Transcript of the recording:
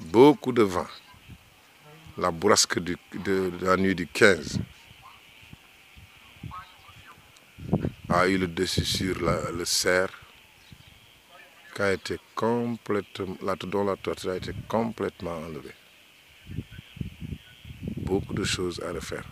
beaucoup de vent. La bourrasque de, la nuit du 15 a eu le dessus sur le cerf qui a été complètement dont la toiture a été complètement enlevée. Beaucoup de choses à refaire.